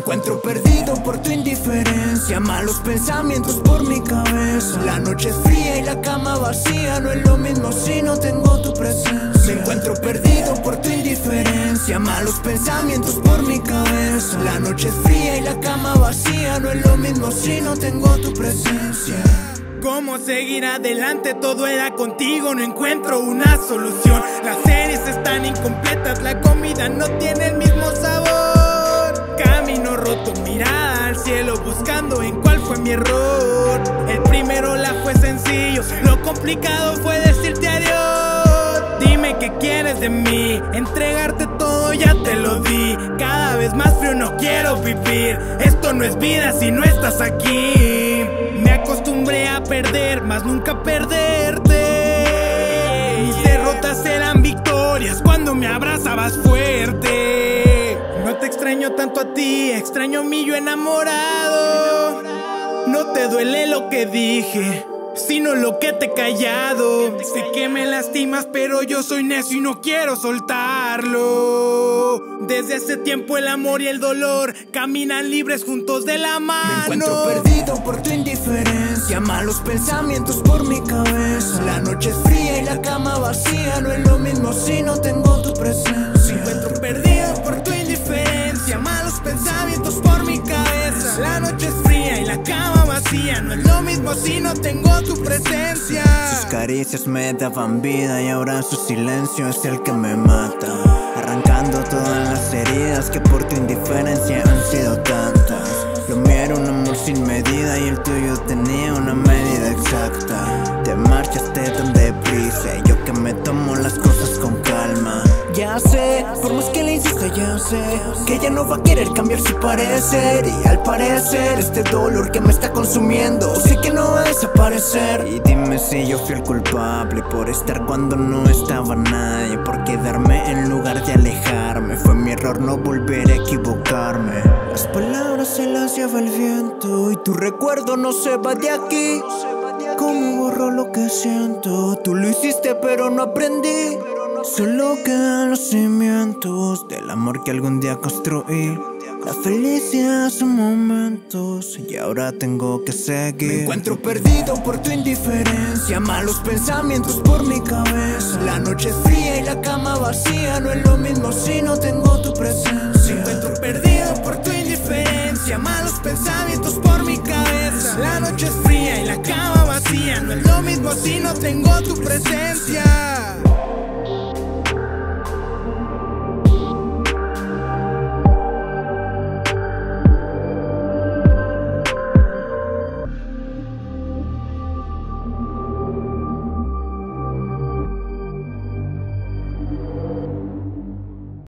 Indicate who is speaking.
Speaker 1: encuentro perdido por tu indiferencia. Malos pensamientos por mi cabeza. La noche es fría y la cama vacía. No es lo mismo si no tengo tu presencia. Me encuentro perdido por tu indiferencia. Malos pensamientos por mi cabeza. La noche es fría y la cama vacía. No es lo mismo si no tengo tu presencia.
Speaker 2: ¿Cómo seguir adelante? Todo era contigo, no encuentro una solución. Las series están incompletas, la comida no tiene el mismo sabor. Complicado fue decirte adiós. Dime qué quieres de mí, entregarte todo ya te lo di. Cada vez más frío no quiero vivir, esto no es vida si no estás aquí acostumbré a perder, más nunca perderte. Mis derrotas eran victorias cuando me abrazabas fuerte. No te extraño tanto a ti, extraño a mí yo enamorado. No te duele lo que dije sino lo que te he callado. Sé que me lastimas, pero yo soy necio y no quiero soltarlo. Desde hace tiempo el amor y el dolor caminan libres juntos de la mano.
Speaker 1: Me encuentro perdido por tu indiferencia, malos pensamientos por mi cabeza. La noche es fría y la cama vacía, no es lo mismo si no tengo tu presencia.
Speaker 2: Me encuentro perdido por tu indiferencia, malos pensamientos por mi cabeza. La noche es fría y la cama vacía, no es lo mismo si no tengo tu presencia.
Speaker 1: Sus caricias me daban vida y ahora su silencio es el que me mata. Arrancando todas las heridas que por tu indiferencia han sido tantas. Lo mío era un amor sin medida y el tuyo tenía una medida exacta. Te marchaste tan deprisa y yo que me tomo las cosas con calma. Ya sé, por más que le insista, ya sé que ella no va a querer cambiar su parecer. Y al parecer, este dolor que me está consumiendo, sé que no va a desaparecer. Y dime si yo fui el culpable por estar cuando no estaba nadie, por quedarme en lugar de alejarme. Fue mi error no volver a equivocarme. Las palabras se las lleva el viento y tu recuerdo no se va de aquí. ¿Cómo borro lo que siento? Tú lo hiciste, pero no aprendí. Solo quedan los cimientos del amor que algún día construí. La felicidad son momentos y ahora tengo que seguir. Me encuentro perdido por tu indiferencia, malos pensamientos por mi cabeza. La noche es fría y la cama vacía, no es lo mismo si no tengo tu presencia.
Speaker 2: Me encuentro perdido por tu indiferencia, malos pensamientos por mi cabeza. La noche es fría y la cama vacía, no es lo mismo si no tengo tu presencia.